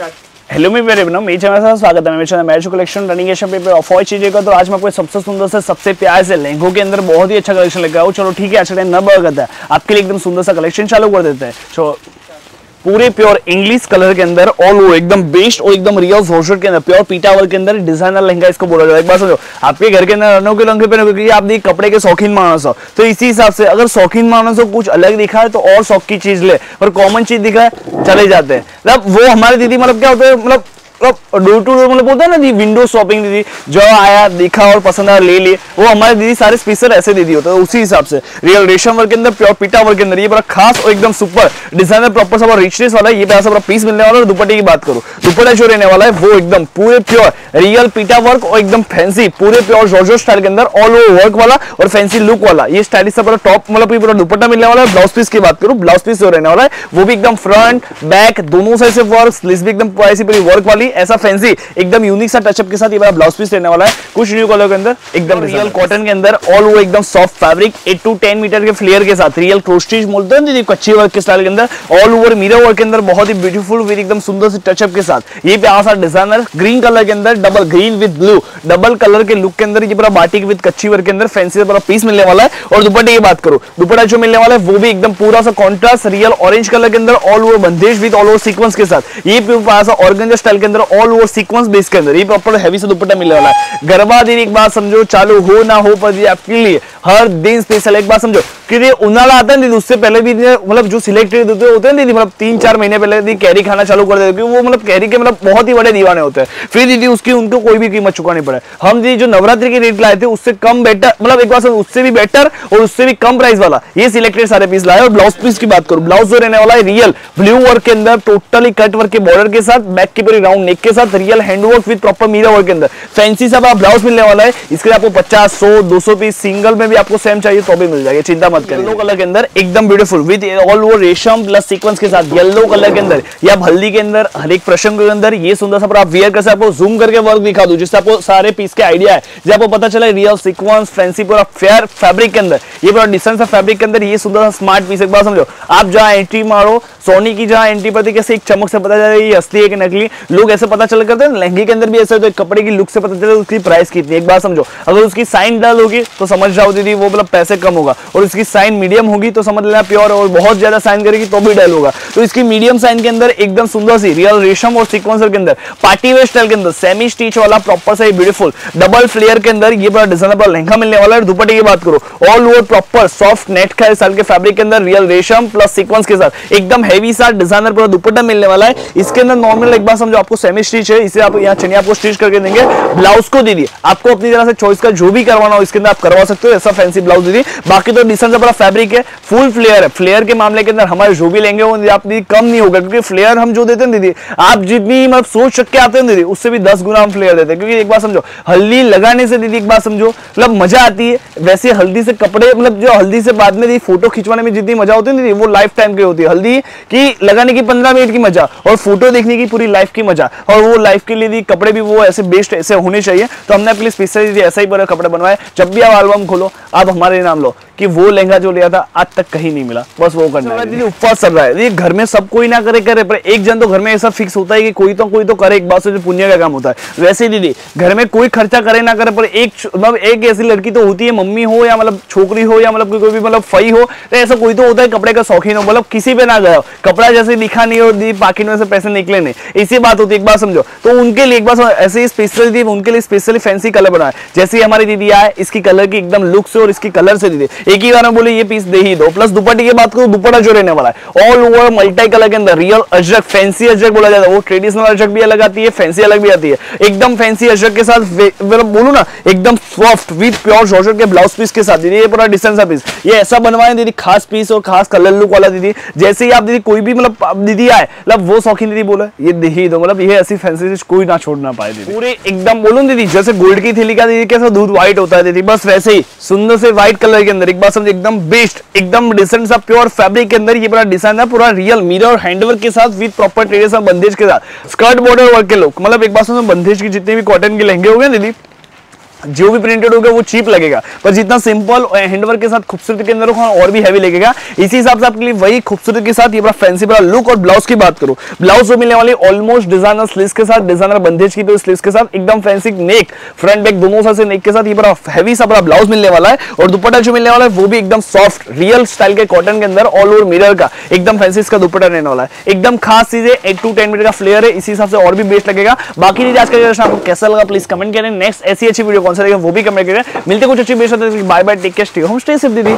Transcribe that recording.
Hello मैं मेरे बनो मेरे चैनल स्वागत है। मेरे मैच कलेक्शन रनिंग एशियन पे ऑफ़र चीजेगा तो आज मैं आपको सबसे सुंदर से, सबसे प्यार से लहंगों के अंदर बहुत ही अच्छा कलेक्शन लेकर आऊँ चलो ठीक है अच्छा टाइम न बगत है। आपके लिए एकदम सुंदर सा कलेक्शन चालू कर देते हैं। चलो पूरे प्योर इंग्लिश कलर के अंदर ऑल ओवर एकदम बेस्ट और एकदम रियल जोशर के अंदर प्योर पीटा के अंदर डिज़ाइनर लहंगा इसको बोला है। एक बार समझो, आपके घर के अंदर रनों के लंगे पहने क्योंकि आप देखिए कपड़े के शौकीन मानस हो। तो इसी हिसाब से अगर शौकीन मानस हो, कुछ अलग दिखा है तो और शौक की चीज़ ले। और कॉमन चीज़ दिखा है, चले जाते हैं। मतलब वो हमारे दीदी मतलब क्या होते हैं मतलब डोर टू डोर मतलब बोलता है ना दी विंडो शॉपिंग दीदी, जो आया, देखा और पसंद आया, ले लिए, वो हमारे दीदी सारे स्पेशल ऐसे दीदी होते हैं, उसी हिसाब से। रियल रेशम वर्क के अंदर प्योर पीटा वर्क के अंदर, ये बड़ा खास और एकदम सुपर डिज़ाइनर प्रॉपर सब रिचनेस वाला है, ये पैसा बड़ा पीस मिलने वाला है दुपट्टे की बात करूँ, दुपट्टा जो रहने वाला है, वो एकदम पूरे प्योर रियल पीटा वर्क और एकदम फैंसी पूरे प्योर जोजो स्टाइल के अंदर ऑल ओवर वर्क वाला और फैंसी लुक वाला। ये स्टाइलिश सा बड़ा टॉप मतलब पूरा दुपट्टा मिलने वाला है ब्लाउज पीस की बात करूँ ब्लाउज पीस जो रहने वाला है, वो भी एकदम फ्रंट बैक दोनों साइड से वर्क स्लीव्स भी एकदम ऐसी वर्क वाली ऐसा फैंसी एकदम यूनिक सा टचअप के साथ ये ब्लाउज पीस रहने वाला है। कुछ न्यू कलर के अंदर एकदम रियल कॉटन के अंदर ऑल वो एकदम सॉफ्ट फैब्रिक 8 टू 10 मीटर के फ्लेयर के साथ रियल क्रोस्टिच बोलते हैं दीदी कच्ची वर्क के स्टाइल के अंदर ऑल ओवर मिरर वर्क के अंदर बहुत ही ब्यूटीफुल विद एकदम सुंदर से टचअप के साथ। ये प्यारा सा डिज़ाइनर ग्रीन कलर के अंदर double green with blue double colour के लुक के अंदर ये पूरा बाटिक विद कच्ची वर्क के अंदर फैंसी पूरा पीस मिलने वाला है। और दुपट्टे की बात करो दुपट्टा जो मिलने वाला है वो भी एकदम पूरा सा कॉन्ट्रास्ट रियल ऑरेंज कलर के अंदर ऑल ओवर बंदेश विद ऑल ओवर सीक्वेंस के साथ। ये प्यारा सा ऑर्गेंजा स्टाइल के अंदर ऑल ओवर सीक्वेंस बेस के अंदर, ये प्रॉपर हैवी से दुपट्टा मिलने वाला है। गरबा दिन एक बात समझो, चालू हो ना हो पर आपके लिए हर दिन स्पेशल एक बात समझो। कि उनाला आता है उससे पहले भी मतलब जो सिलेक्टेड होते हैं दीदी मतलब तीन चार महीने पहले दीदी कैरी खाना चालू कर देते वो मतलब कैरी के मतलब बहुत ही बड़े दीवाने होते हैं। फिर दीदी उसकी, उनको कोई भी कीमत चुकानी पड़े। हम दीदी जो नवरात्रि के रेट लाए थे, उससे कम बेटर मतलब एक बात उससे भी बेटर और उससे भी कम प्राइस वाला। ये सिलेक्टेड सारे पीस लाए और ब्लाउज पीस की बात करूँ। ब्लाउज जो रहने वाला है रियल ब्लू वर्क के अंदर टोटली कट वर्क के बॉर्डर के साथ बैक की पूरी राउंड नेक के साथ real handwork with proper mirror work के अंदर। फैंसी सा ब्लाउज मिलने वाला है। इसके लिए आपको पचास, सौ, दो सौ पीस सिंगल में भी आपको सेम चाहिए तो भी मिल जाएगा। चिंता मत करें कलर के अंदर एकदम ब्यूटीफुल विद ऑल ओवर रेशम प्लस सीक्वेंस के साथ येलो कलर के अंदर। या हल्दी के अंदर, हर एक प्रसंग के अंदर ये सुंदर सा आप वेयर कर आपको जूम करके वर्क दिखा दू, जिससे आपको सारे पीस के आइडिया है। जब आपको पता चला रियल सीक्वेंस फैंसी पूरा फेयर फैब्रिक के अंदर। ये पूरा डिसेंट सा फैब्रिक के अंदर, ये सुंदर सा स्मार्ट पीस एक बार समझो। आप जहाँ एंट्री मारो सोनी की जहाँ एंट्री पड़ती कैसे एक चमक से पता चला ये असली है कि नकली। लोग ऐसे पता चल करते हैं, लहंगे के अंदर भी ऐसे तो कपड़े की लुक से पता चले उसकी प्राइस कितनी एक बार समझो, अगर उसकी साइन डल होगी तो समझ जाओ दीदी, वो मतलब पैसे कम होगा। और उसकी साइन मीडियम होगी तो समझ लेना प्योर और बहुत ज़्यादा साइन करेगी तो भी डल होगा। तो इसकी मीडियम साइन के अंदर एकदम सुंदर सी रियल रेशम और सिक्वेंसर के अंदर पार्टी वेयर स्टाइल के अंदर सेमी स्टिच वाला प्रॉपर से ब्यूटीफुल डबल फ्लेयर के अंदर, ये बड़ा डिज़ाइनर लहंगा मिलने वाला है। दुपट्टे की बात करो all over proper soft net का स्टाइल के फैब्रिक के अंदर रियल रेशम प्लस सीक्वेंस के साथ, एकदम हैवी सा डिज़ाइनर पूरा दुपट्टा मिलने वाला है। इसके अंदर नॉर्मल एक बार समझो, आपको सेमी स्टिच है इसे आप यहाँ चनिए आपको स्टिच करके देंगे। ब्लाउज को दीदी आपको अपनी तरह से चॉइस का जो भी करवाना हो, इसके अंदर आप करवा सकते हो, ऐसा फैंसी ब्लाउज दीदी बाकी तो डिसेंट से बड़ा फैब्रिक है फुल फ्लेयर है। फ्लेयर के मामले के अंदर हमारे जो भी लेंगे वो आप दीदी कम नहीं होगा, क्योंकि फ्लेयर हम जो देते हैं दीदी, आप जितनी मतलब सोच सकते आते हैं दीदी, उससे भी दस गुना हम फ्लेयर देते हैं। क्योंकि एक बार समझो, हल्दी लगाने से दीदी एक बात समझो मतलब मज़ा आती है। वैसे हल्दी से कपड़े मतलब जो हल्दी से बाद में दीदी फ़ोटो खिंचवाने में जितनी मज़ा होती है दीदी, वो लाइफ टाइम की होती है। हल्दी की लगाने की पंद्रह मिनट की मज़ा और फ़ोटो देखने की पूरी लाइफ की मज़ा। और वो लाइफ के लिए कपड़े भी वो ऐसे बेस्ट ऐसे होने चाहिए। तो हमने अपनी स्पेशल ऐसा ही बड़े कपड़े बनवाए। जब भी आप एल्बम खोलो आप हमारे नाम लो कि वो लहंगा जो लिया था आज तक कहीं नहीं मिला। बस वो करना है। दीदी ऊपर चल रहा है। घर में सब कोई ना करे करे पर एक जन तो घर में ऐसा फिक्स होता है कि कोई तो कोई तो करे एक बात से जो पुण्य का काम होता है। वैसे दीदी घर में कोई खर्चा करे ना करे पर एक मतलब एक ऐसी लड़की तो होती है मम्मी हो या मतलब छोकरी हो या मतलब कोई भी मतलब फई हो तो ऐसा कोई तो होता है कपड़े का शौकीन हो। मतलब किसी पे ना गया कपड़ा जैसे दिखा नहीं हो दी पाकिट में से पैसे निकले नहीं। इसी बात होती है एक बात समझो। तो उनके लिए एक बार ऐसे ही स्पेशल दी उनके लिए स्पेशली फैंसी कलर बनाए। जैसे हमारी दीदी आए, इसकी कलर की एकदम लुक से और इसकी कलर से दीदी। एक ही बार में बोले, ये पीस दे ही दो। प्लस दुपट्टे की बात करूँ, दुपट्टा जो रहने वाला है। ऑल ओवर मल्टी कलर के अंदर रियल अजरक फैंसी अजरक बोला जाता है। वो ट्रेडिशनल अजरक भी अलग आती है फैंसी अलग भी आती है। एकदम फैंसी अजरक के साथ मतलब बोलू ना, एकदम सॉफ्ट विद प्योर जॉर्जेट के ब्लाउज पीस के साथ। दीदी, ये पूरा डिसेंट सा पीस ये ऐसा बनवाए दीदी, खास पीस और खास कलर लुक वाला दीदी। जैसे ही आप दीदी कोई भी मतलब दीदी आए मतलब वो शौकीन दीदी बोले, ये दे ही दो। मतलब ये ऐसी फैंसी चीज़ कोई ना छोड़ना पाए दीदी। पूरे एकदम बोलू दीदी, जैसे गोल्ड की थैली का दीदी, कैसा दूध व्हाइट होता है दीदी, बस वैसे ही, सुंदर से व्हाइट कलर के अंदर, एक बार समझ एकदम बेस्ट एकदम डिसेंट सा प्योर फैब्रिक के अंदर ये पूरा डिज़ाइन है, पूरा रियल मिरर हैंडवर्क के साथ विद प्रॉपर ट्रेडिशनल बंदेज के साथ। स्कर्ट बॉर्डर वर्क के लोग मतलब एक बार समझ बंदेज की जितने भी कॉटन के लहंगे हो गए दीदी जो भी प्रिंटेड होगा वो चीप लगेगा। पर जितना सिंपल हैंडवर्क के साथ खूबसूरती के अंदर होगा और भी हैवी लगेगा। इसी हिसाब से आपके लिए वही खूबसूरती के साथ ये बड़ा फैंसी बड़ा लुक और ब्लाउज की बात करो। ब्लाउज मिलने वाली ऑलमोस्ट डिज़ाइनर स्लीव के साथ डिज़ाइनर बंदेज की तो स्लीव के साथ, एकदम फैंसी नेक फ्रंट बैक दोनों साथ से नेक के साथ ये बड़ा हैवी सा बड़ा ब्लाउज मिलने वाला है। और दुपट्टा जो मिलने वाला है, वो भी एकदम सॉफ्ट रियल स्टाइल के कॉटन के अंदर ऑल ओवर मिरर का, एकदम फैंसी इसका दुपट्टा रहने वाला है। एकदम खास चीज़ है एट टू टेन मिनट का फ्लेयर है, इसी हिसाब से और भी बेस्ट लगेगा। बाकी आज का आपको कैसा लगा प्लीज़ कमेंट करें। नेक्स्ट ऐसी अच्छी वीडियो कौन सा वो भी कमेंट करें। मिलते कुछ अच्छी best bye bye take care stay home stay सिर्फ़ दीदी।